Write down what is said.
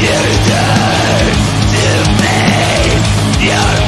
You turn to me Your